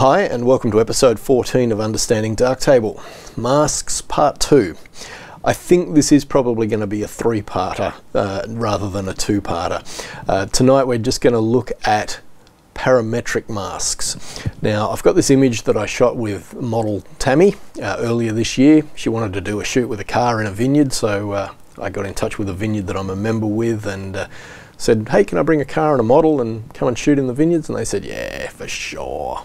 Hi, and welcome to episode 14 of Understanding Darktable Masks Part 2. I think this is probably going to be a three parter uh, rather than a two parter. Uh, tonight we're just going to look at parametric masks. Now, I've got this image that I shot with model Tammy uh, earlier this year. She wanted to do a shoot with a car in a vineyard, so uh, I got in touch with a vineyard that I'm a member with and uh, said, hey, can I bring a car and a model and come and shoot in the vineyards? And they said, yeah, for sure.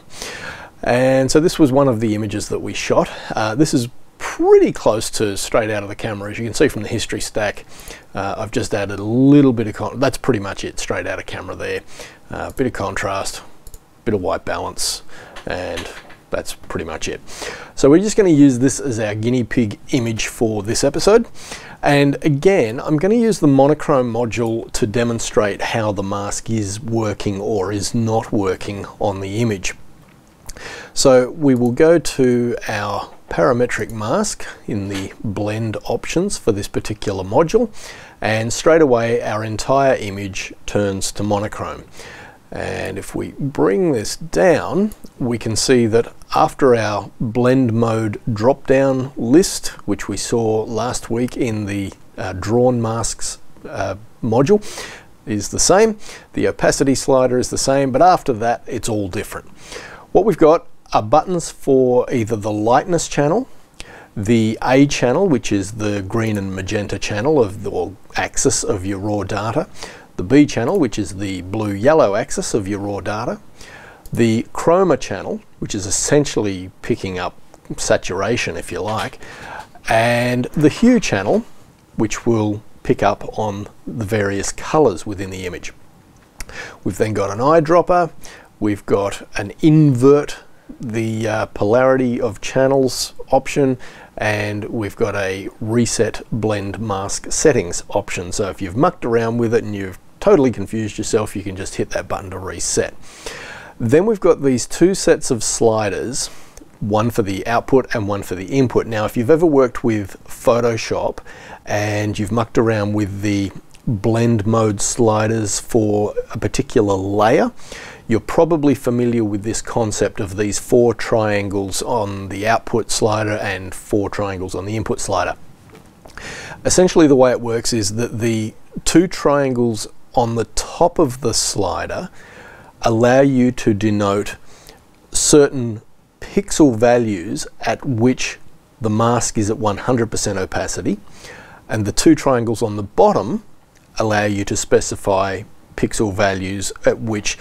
And so this was one of the images that we shot. Uh, this is pretty close to straight out of the camera. As you can see from the history stack, uh, I've just added a little bit of, that's pretty much it, straight out of camera there. A uh, bit of contrast, bit of white balance, and that's pretty much it. So we're just going to use this as our guinea pig image for this episode. And again, I'm going to use the monochrome module to demonstrate how the mask is working or is not working on the image. So we will go to our parametric mask in the blend options for this particular module and straight away our entire image turns to monochrome. And if we bring this down, we can see that after our blend mode drop down list, which we saw last week in the uh, drawn masks uh, module, is the same. The opacity slider is the same, but after that, it's all different. What we've got are buttons for either the lightness channel, the A channel, which is the green and magenta channel of the axis of your raw data, the B channel, which is the blue-yellow axis of your raw data, the chroma channel, which is essentially picking up saturation, if you like, and the hue channel, which will pick up on the various colors within the image. We've then got an eyedropper, we've got an invert the uh, polarity of channels option and we've got a reset blend mask settings option. So if you've mucked around with it and you've totally confused yourself, you can just hit that button to reset. Then we've got these two sets of sliders, one for the output and one for the input. Now, if you've ever worked with Photoshop and you've mucked around with the blend mode sliders for a particular layer, you're probably familiar with this concept of these four triangles on the output slider and four triangles on the input slider. Essentially the way it works is that the two triangles on the top of the slider allow you to denote certain pixel values at which the mask is at 100% opacity and the two triangles on the bottom allow you to specify pixel values at which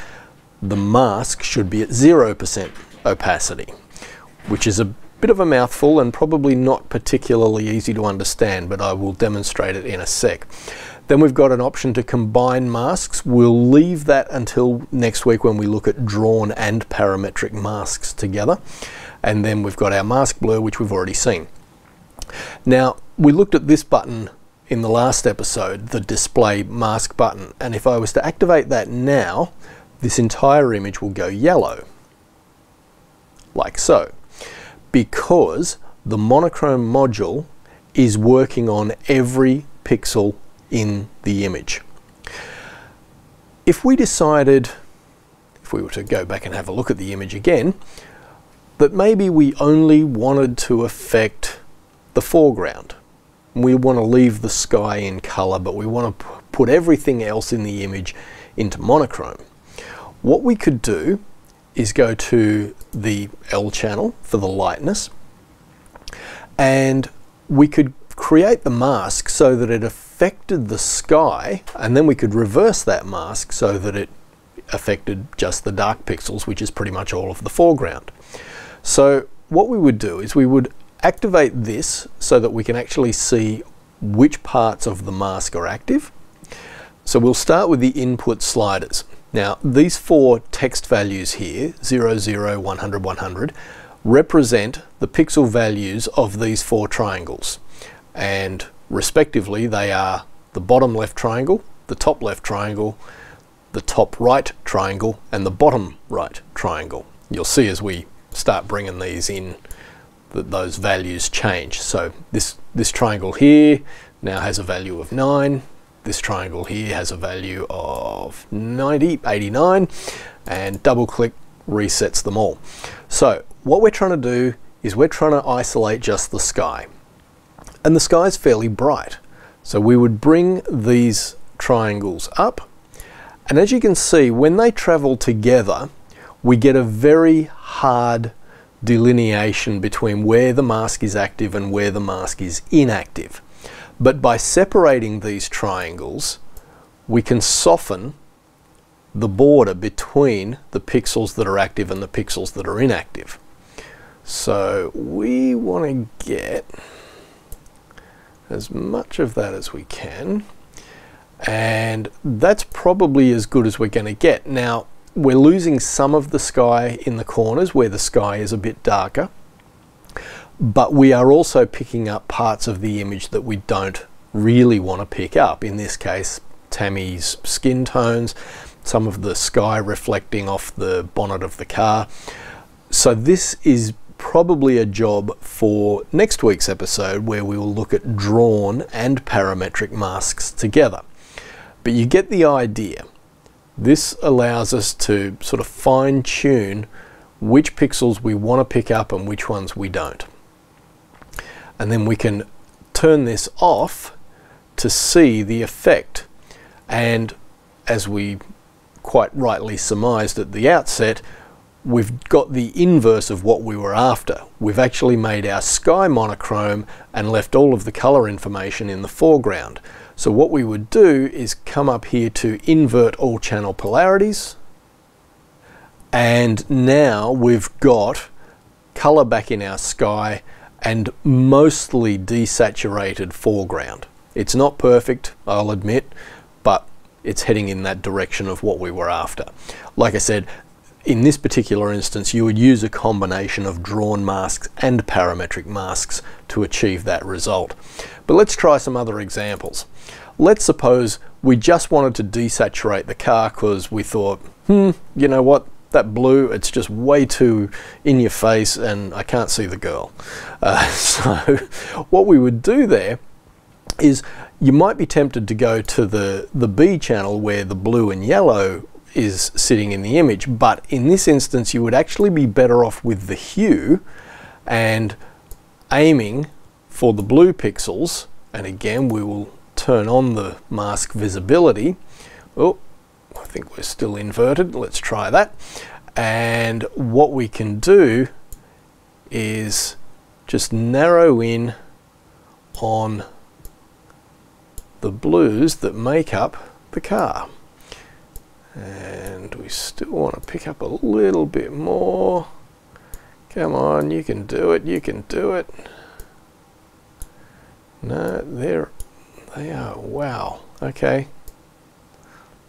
the mask should be at 0% opacity, which is a bit of a mouthful and probably not particularly easy to understand, but I will demonstrate it in a sec. Then we've got an option to combine masks. We'll leave that until next week when we look at drawn and parametric masks together. And then we've got our mask blur, which we've already seen. Now, we looked at this button in the last episode, the display mask button. And if I was to activate that now, this entire image will go yellow, like so, because the monochrome module is working on every pixel in the image. If we decided, if we were to go back and have a look at the image again, that maybe we only wanted to affect the foreground. We want to leave the sky in color, but we want to put everything else in the image into monochrome. What we could do is go to the L channel for the lightness and we could create the mask so that it affected the sky and then we could reverse that mask so that it affected just the dark pixels which is pretty much all of the foreground. So what we would do is we would activate this so that we can actually see which parts of the mask are active. So we'll start with the input sliders. Now, these four text values here, 0, 0, 100, 100, represent the pixel values of these four triangles. And respectively, they are the bottom left triangle, the top left triangle, the top right triangle, and the bottom right triangle. You'll see as we start bringing these in that those values change. So this, this triangle here now has a value of 9, this triangle here has a value of 90, 89, and double click resets them all. So what we're trying to do is we're trying to isolate just the sky. And the sky is fairly bright. So we would bring these triangles up. And as you can see, when they travel together, we get a very hard delineation between where the mask is active and where the mask is inactive. But by separating these triangles, we can soften the border between the pixels that are active and the pixels that are inactive. So we want to get as much of that as we can and that's probably as good as we're going to get. Now we're losing some of the sky in the corners where the sky is a bit darker but we are also picking up parts of the image that we don't really want to pick up. In this case Tammy's skin tones some of the sky reflecting off the bonnet of the car. So this is probably a job for next week's episode where we will look at drawn and parametric masks together. But you get the idea. This allows us to sort of fine tune which pixels we want to pick up and which ones we don't. And then we can turn this off to see the effect. And as we quite rightly surmised at the outset, we've got the inverse of what we were after. We've actually made our sky monochrome and left all of the color information in the foreground. So what we would do is come up here to invert all channel polarities. And now we've got color back in our sky and mostly desaturated foreground. It's not perfect, I'll admit, but it's heading in that direction of what we were after. Like I said, in this particular instance, you would use a combination of drawn masks and parametric masks to achieve that result. But let's try some other examples. Let's suppose we just wanted to desaturate the car because we thought, hmm, you know what, that blue, it's just way too in your face and I can't see the girl. Uh, so what we would do there is you might be tempted to go to the, the B channel where the blue and yellow is sitting in the image, but in this instance you would actually be better off with the hue and aiming for the blue pixels, and again we will turn on the mask visibility. Oh, I think we're still inverted, let's try that. And what we can do is just narrow in on the blues that make up the car. And we still want to pick up a little bit more. Come on, you can do it, you can do it. No, there they are. Wow. Okay.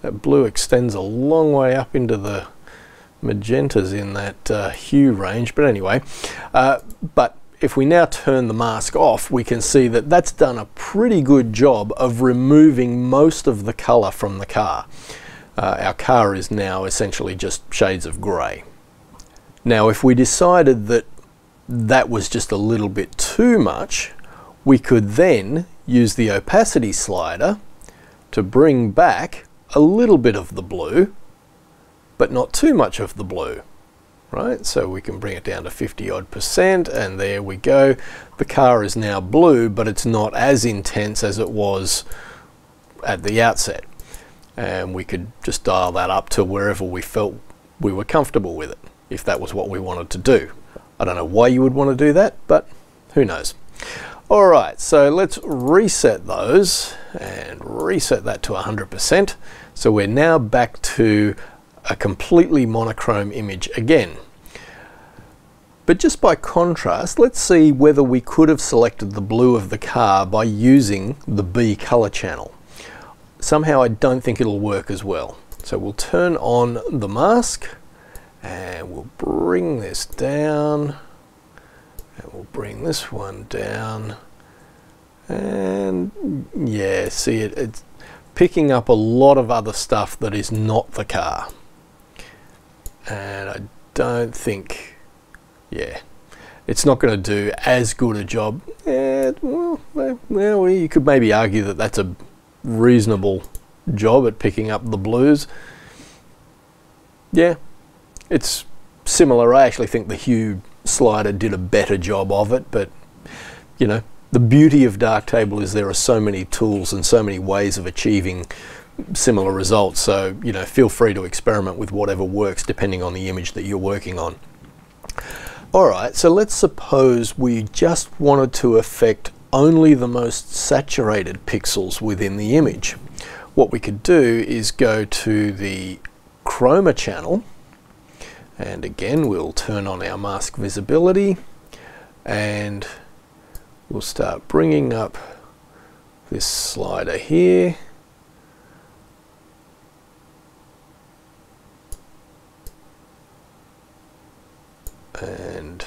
That blue extends a long way up into the magentas in that uh, hue range. But anyway, uh, but if we now turn the mask off, we can see that that's done a pretty good job of removing most of the color from the car. Uh, our car is now essentially just shades of grey. Now if we decided that that was just a little bit too much, we could then use the opacity slider to bring back a little bit of the blue, but not too much of the blue right? So we can bring it down to 50 odd percent and there we go. The car is now blue, but it's not as intense as it was at the outset. And we could just dial that up to wherever we felt we were comfortable with it, if that was what we wanted to do. I don't know why you would want to do that, but who knows. All right, so let's reset those and reset that to 100%. So we're now back to a completely monochrome image again. But just by contrast, let's see whether we could have selected the blue of the car by using the B color channel. Somehow I don't think it'll work as well. So we'll turn on the mask and we'll bring this down and we'll bring this one down and yeah see it it's picking up a lot of other stuff that is not the car and I don't think, yeah, it's not going to do as good a job. Yeah, well, well, you could maybe argue that that's a reasonable job at picking up the blues. Yeah, it's similar. I actually think the hue slider did a better job of it, but you know, the beauty of Darktable is there are so many tools and so many ways of achieving similar results. So, you know, feel free to experiment with whatever works depending on the image that you're working on. All right, so let's suppose we just wanted to affect only the most saturated pixels within the image. What we could do is go to the chroma channel and again we'll turn on our mask visibility and we'll start bringing up this slider here and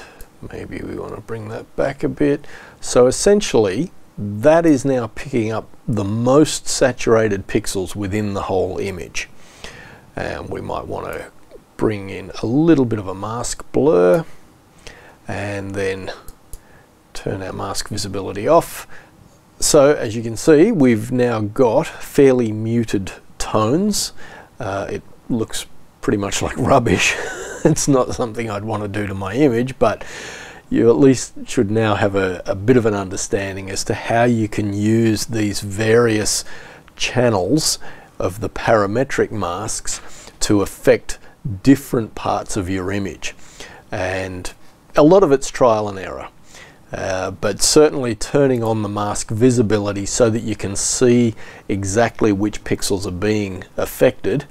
maybe we want to bring that back a bit. So essentially that is now picking up the most saturated pixels within the whole image. And we might want to bring in a little bit of a mask blur and then turn our mask visibility off. So as you can see we've now got fairly muted tones. Uh, it looks pretty much like rubbish it's not something I'd want to do to my image, but you at least should now have a, a bit of an understanding as to how you can use these various channels of the parametric masks to affect different parts of your image. And a lot of it's trial and error. Uh, but certainly turning on the mask visibility so that you can see exactly which pixels are being affected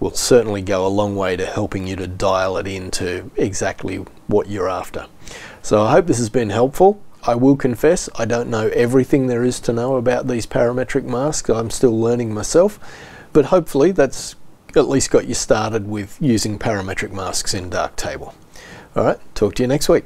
will certainly go a long way to helping you to dial it into exactly what you're after. So I hope this has been helpful. I will confess I don't know everything there is to know about these parametric masks. I'm still learning myself, but hopefully that's at least got you started with using parametric masks in Darktable. All right, talk to you next week.